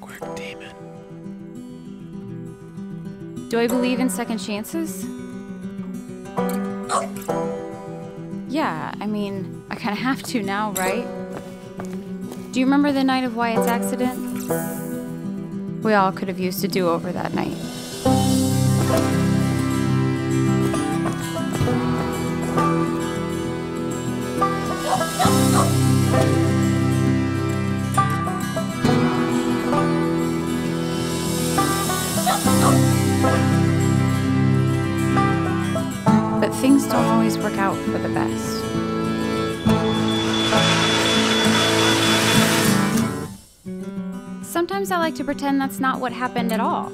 Clockwork demon. Do I believe in second chances? Yeah, I mean, I kind of have to now, right? Do you remember the night of Wyatt's accident? We all could have used a do over that night. But things don't always work out for the best. Sometimes I like to pretend that's not what happened at all.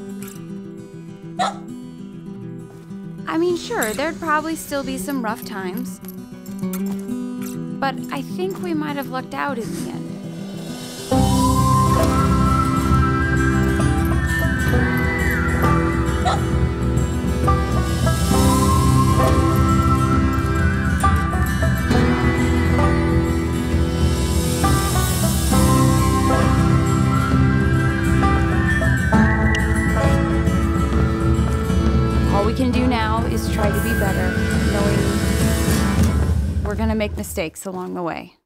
I mean, sure, there'd probably still be some rough times. But I think we might have lucked out in the end. Now is try to be better, knowing um, we're gonna make mistakes along the way.